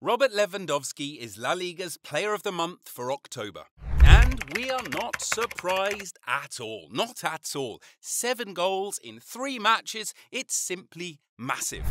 Robert Lewandowski is La Liga's Player of the Month for October. And we are not surprised at all. Not at all. Seven goals in three matches, it's simply massive.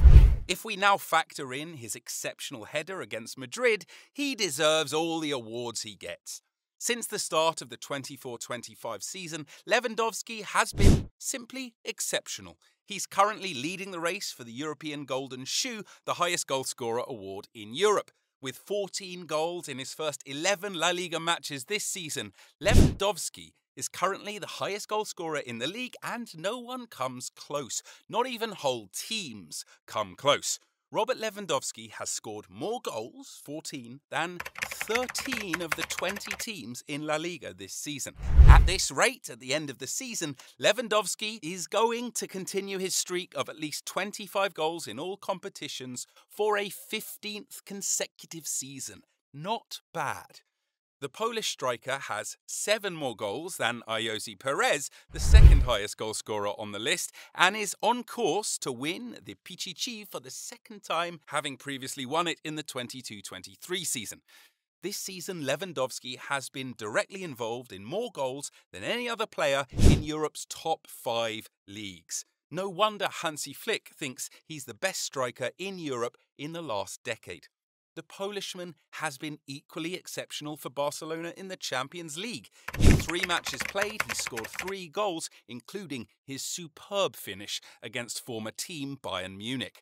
If we now factor in his exceptional header against Madrid, he deserves all the awards he gets. Since the start of the 24 25 season, Lewandowski has been simply exceptional. He's currently leading the race for the European Golden Shoe, the highest goalscorer award in Europe. With 14 goals in his first 11 La Liga matches this season, Lewandowski is currently the highest goalscorer in the league, and no one comes close. Not even whole teams come close. Robert Lewandowski has scored more goals, 14, than 13 of the 20 teams in La Liga this season. At this rate, at the end of the season, Lewandowski is going to continue his streak of at least 25 goals in all competitions for a 15th consecutive season. Not bad. The Polish striker has seven more goals than Ayoze Perez, the second highest goalscorer on the list, and is on course to win the Pichichi for the second time, having previously won it in the 22 23 season. This season, Lewandowski has been directly involved in more goals than any other player in Europe's top five leagues. No wonder Hansi Flick thinks he's the best striker in Europe in the last decade the Polishman has been equally exceptional for Barcelona in the Champions League. In three matches played, he scored three goals, including his superb finish against former team Bayern Munich.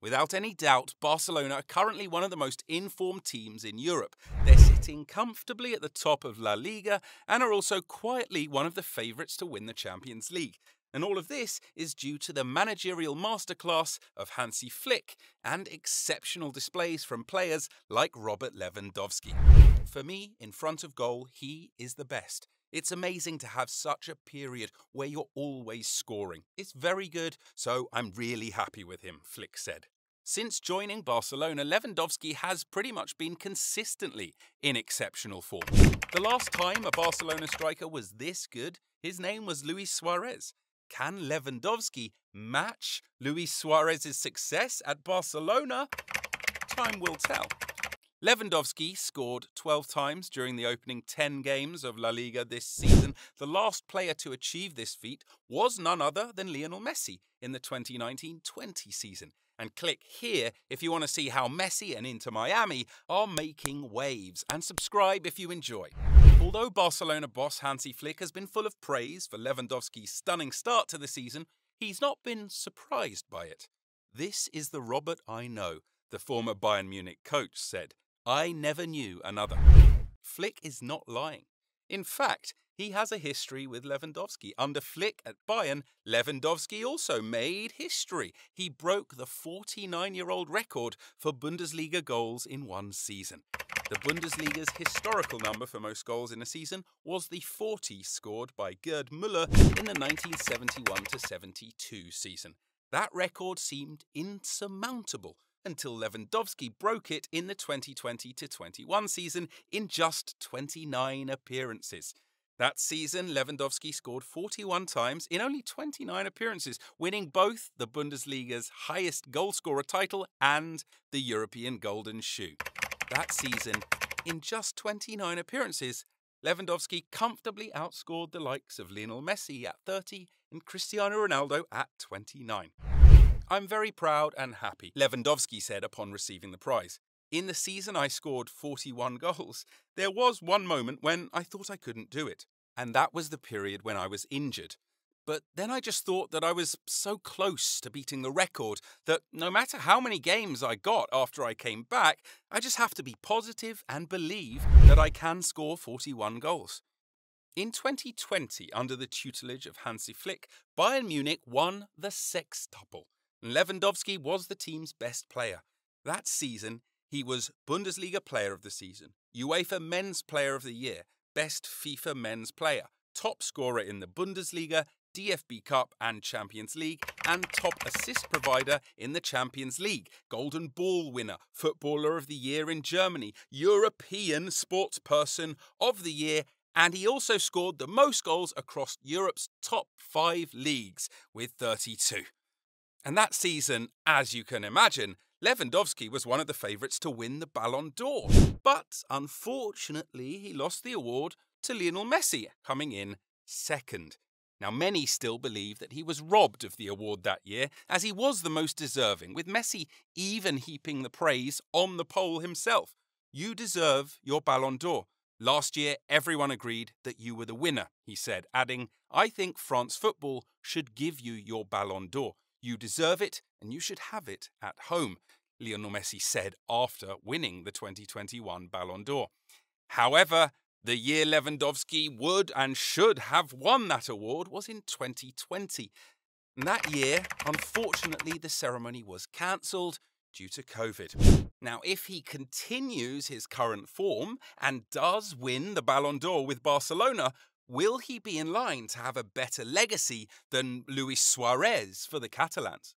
Without any doubt, Barcelona are currently one of the most informed teams in Europe. They're sitting comfortably at the top of La Liga and are also quietly one of the favourites to win the Champions League. And all of this is due to the managerial masterclass of Hansi Flick and exceptional displays from players like Robert Lewandowski. For me, in front of goal, he is the best. It's amazing to have such a period where you're always scoring. It's very good, so I'm really happy with him, Flick said. Since joining Barcelona, Lewandowski has pretty much been consistently in exceptional form. The last time a Barcelona striker was this good, his name was Luis Suarez. Can Lewandowski match Luis Suarez's success at Barcelona? Time will tell. Lewandowski scored 12 times during the opening 10 games of La Liga this season. The last player to achieve this feat was none other than Lionel Messi in the 2019 20 season. And click here if you want to see how Messi and Inter Miami are making waves. And subscribe if you enjoy. Although Barcelona boss Hansi Flick has been full of praise for Lewandowski's stunning start to the season, he's not been surprised by it. This is the Robert I know, the former Bayern Munich coach said. I never knew another. Flick is not lying. In fact, he has a history with Lewandowski. Under Flick at Bayern, Lewandowski also made history. He broke the 49 year old record for Bundesliga goals in one season. The Bundesliga's historical number for most goals in a season was the 40 scored by Gerd Müller in the 1971 72 season. That record seemed insurmountable until Lewandowski broke it in the 2020 21 season in just 29 appearances. That season, Lewandowski scored 41 times in only 29 appearances, winning both the Bundesliga's highest goalscorer title and the European Golden Shoe. That season, in just 29 appearances, Lewandowski comfortably outscored the likes of Lionel Messi at 30 and Cristiano Ronaldo at 29. I'm very proud and happy, Lewandowski said upon receiving the prize. In the season, I scored 41 goals. There was one moment when I thought I couldn't do it, and that was the period when I was injured. But then I just thought that I was so close to beating the record that no matter how many games I got after I came back, I just have to be positive and believe that I can score 41 goals. In 2020, under the tutelage of Hansi Flick, Bayern Munich won the sextuple. Lewandowski was the team's best player. That season, he was Bundesliga Player of the Season, UEFA Men's Player of the Year, Best FIFA Men's Player, top scorer in the Bundesliga, DFB Cup and Champions League, and top assist provider in the Champions League, Golden Ball winner, Footballer of the Year in Germany, European Sportsperson of the Year, and he also scored the most goals across Europe's top five leagues with 32. And that season, as you can imagine, Lewandowski was one of the favourites to win the Ballon d'Or, but unfortunately he lost the award to Lionel Messi, coming in second. Now, many still believe that he was robbed of the award that year, as he was the most deserving, with Messi even heaping the praise on the pole himself. You deserve your Ballon d'Or. Last year, everyone agreed that you were the winner, he said, adding, I think France football should give you your Ballon d'Or. You deserve it, and you should have it at home, Lionel Messi said after winning the 2021 Ballon d'Or. However, the year Lewandowski would and should have won that award was in 2020. And that year, unfortunately, the ceremony was cancelled due to COVID. Now, if he continues his current form and does win the Ballon d'Or with Barcelona, will he be in line to have a better legacy than Luis Suarez for the Catalans?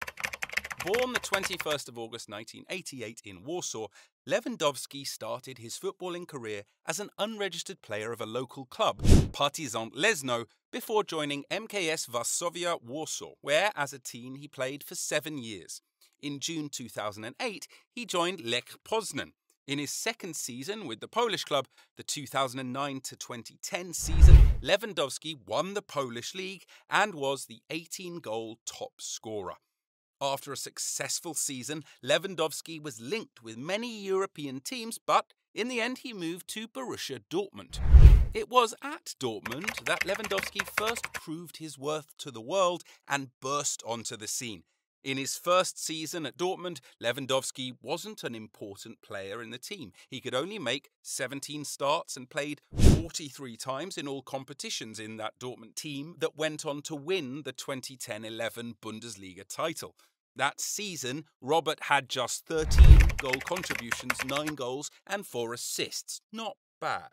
Born the 21st of August 1988 in Warsaw, Lewandowski started his footballing career as an unregistered player of a local club, Partyzant Leszno, before joining MKS Varsovia Warsaw, where as a teen he played for seven years. In June 2008, he joined Lech Poznan. In his second season with the Polish club, the 2009 to 2010 season, Lewandowski won the Polish league and was the 18 goal top scorer. After a successful season, Lewandowski was linked with many European teams, but in the end he moved to Borussia Dortmund. It was at Dortmund that Lewandowski first proved his worth to the world and burst onto the scene. In his first season at Dortmund, Lewandowski wasn't an important player in the team. He could only make 17 starts and played 43 times in all competitions in that Dortmund team that went on to win the 2010 11 Bundesliga title. That season, Robert had just 13 goal contributions, 9 goals, and 4 assists. Not bad.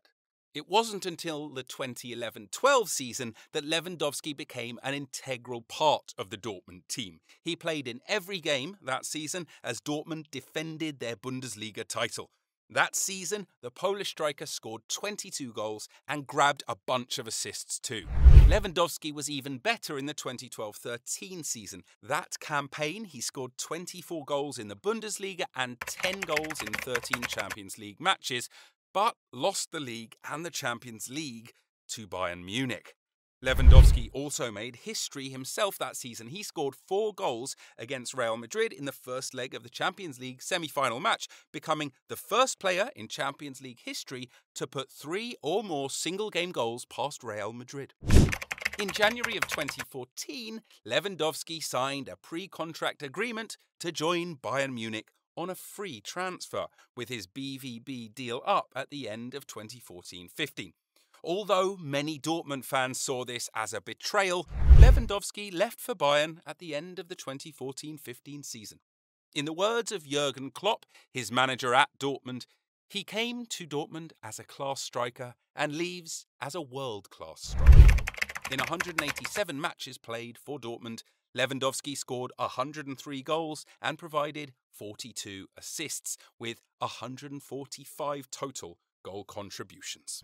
It wasn't until the 2011 12 season that Lewandowski became an integral part of the Dortmund team. He played in every game that season as Dortmund defended their Bundesliga title. That season, the Polish striker scored 22 goals and grabbed a bunch of assists too. Lewandowski was even better in the 2012 13 season. That campaign, he scored 24 goals in the Bundesliga and 10 goals in 13 Champions League matches, but lost the league and the Champions League to Bayern Munich. Lewandowski also made history himself that season. He scored four goals against Real Madrid in the first leg of the Champions League semi final match, becoming the first player in Champions League history to put three or more single game goals past Real Madrid. In January of 2014, Lewandowski signed a pre contract agreement to join Bayern Munich on a free transfer, with his BVB deal up at the end of 2014 15. Although many Dortmund fans saw this as a betrayal, Lewandowski left for Bayern at the end of the 2014 15 season. In the words of Jurgen Klopp, his manager at Dortmund, he came to Dortmund as a class striker and leaves as a world class striker. In 187 matches played for Dortmund, Lewandowski scored 103 goals and provided 42 assists, with 145 total goal contributions.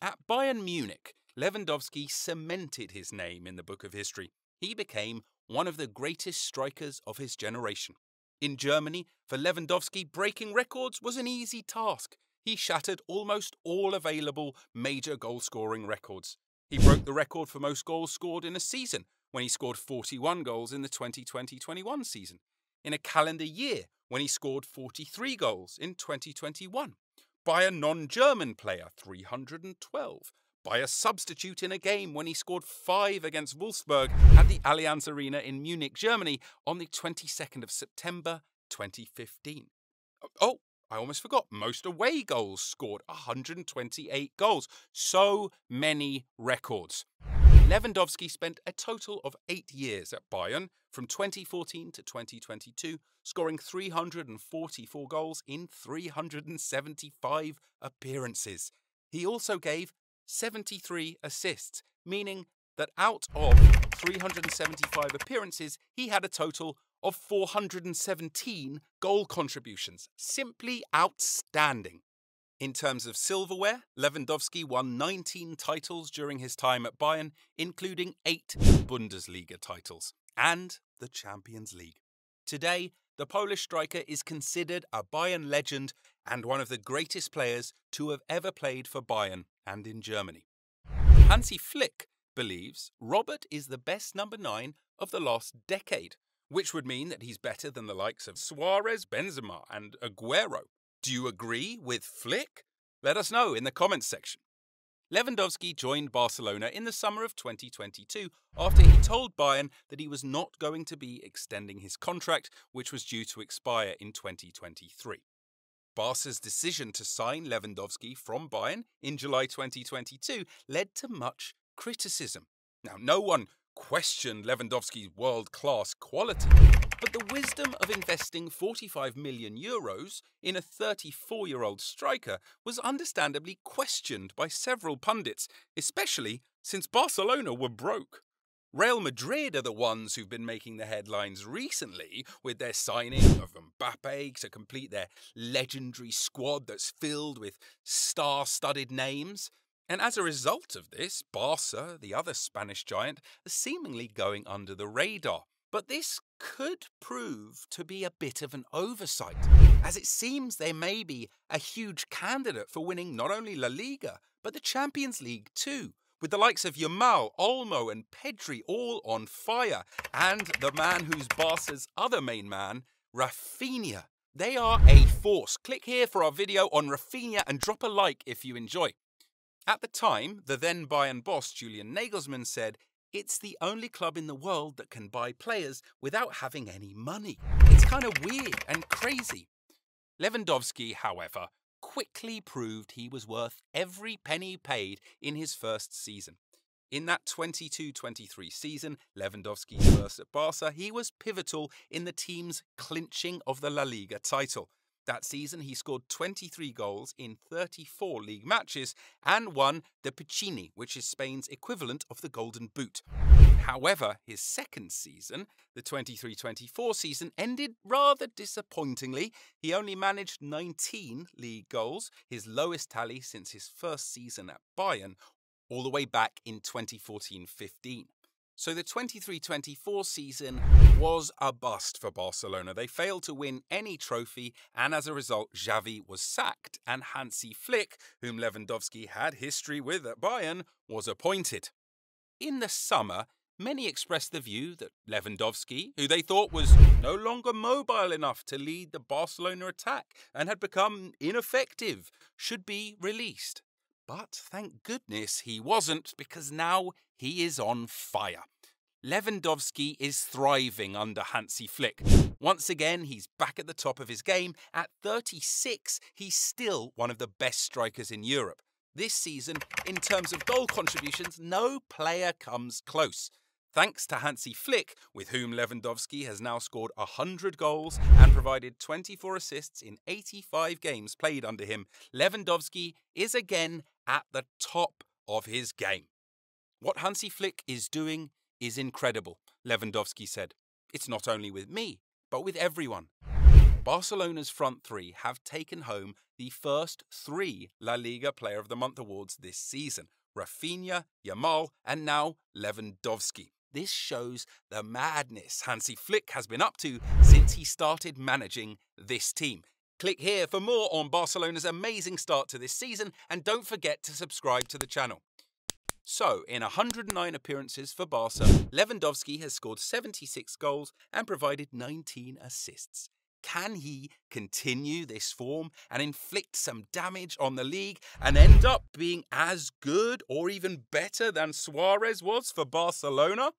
At Bayern Munich, Lewandowski cemented his name in the book of history. He became one of the greatest strikers of his generation. In Germany, for Lewandowski, breaking records was an easy task. He shattered almost all available major goal scoring records. He broke the record for most goals scored in a season when he scored 41 goals in the 2020 21 season in a calendar year when he scored 43 goals in 2021, by a non German player 312, by a substitute in a game when he scored five against Wolfsburg at the Allianz Arena in Munich, Germany on the 22nd of September 2015. Oh, I almost forgot. Most away goals scored 128 goals. So many records. Lewandowski spent a total of eight years at Bayern from 2014 to 2022, scoring 344 goals in 375 appearances. He also gave 73 assists, meaning that out of 375 appearances, he had a total of 417 goal contributions. Simply outstanding. In terms of silverware, Lewandowski won 19 titles during his time at Bayern, including eight Bundesliga titles and the Champions League. Today, the Polish striker is considered a Bayern legend and one of the greatest players to have ever played for Bayern and in Germany. Hansi Flick believes Robert is the best number nine of the last decade, which would mean that he's better than the likes of Suarez, Benzema, and Aguero. Do you agree with Flick? Let us know in the comments section. Lewandowski joined Barcelona in the summer of 2022 after he told Bayern that he was not going to be extending his contract, which was due to expire in 2023. Barca's decision to sign Lewandowski from Bayern in July 2022 led to much criticism. Now, no one questioned Lewandowski's world class quality, but the wisdom of investing 45 million euros in a 34 year old striker was understandably questioned by several pundits, especially since Barcelona were broke. Real Madrid are the ones who've been making the headlines recently with their signing of Mbappe to complete their legendary squad that's filled with star studded names. And as a result of this, Barca, the other Spanish giant, are seemingly going under the radar. But this could prove to be a bit of an oversight, as it seems they may be a huge candidate for winning not only La Liga, but the Champions League too, with the likes of Yamal, Olmo, and Pedri all on fire, and the man who's Barca's other main man, Raphinha. They are a force. Click here for our video on Raphinha and drop a like if you enjoy. At the time, the then Bayern boss Julian Nagelsmann said it's the only club in the world that can buy players without having any money. It's kind of weird and crazy. Lewandowski, however, quickly proved he was worth every penny paid in his first season. In that 22 23 season, Lewandowski's first at Barca, he was pivotal in the team's clinching of the La Liga title. That season, he scored 23 goals in 34 league matches and won the Pichichi, which is Spain's equivalent of the Golden Boot. However, his second season, the 23 24 season, ended rather disappointingly. He only managed 19 league goals, his lowest tally since his first season at Bayern, all the way back in 2014 15. So the 23 24 season was a bust for Barcelona. They failed to win any trophy, and as a result, Xavi was sacked, and Hansi Flick, whom Lewandowski had history with at Bayern, was appointed. In the summer, many expressed the view that Lewandowski, who they thought was no longer mobile enough to lead the Barcelona attack and had become ineffective, should be released. But thank goodness he wasn't, because now he is on fire. Lewandowski is thriving under Hansi Flick. Once again, he's back at the top of his game. At 36, he's still one of the best strikers in Europe. This season, in terms of goal contributions, no player comes close. Thanks to Hansi Flick, with whom Lewandowski has now scored 100 goals and provided 24 assists in 85 games played under him, Lewandowski is again at the top of his game. What Hansi Flick is doing is incredible, Lewandowski said. It's not only with me, but with everyone. Barcelona's front three have taken home the first three La Liga Player of the Month awards this season Raphinha, Yamal, and now Lewandowski. This shows the madness Hansi Flick has been up to since he started managing this team. Click here for more on Barcelona's amazing start to this season and don't forget to subscribe to the channel. So, in 109 appearances for Barca, Lewandowski has scored 76 goals and provided 19 assists. Can he continue this form and inflict some damage on the league and end up being as good or even better than Suarez was for Barcelona?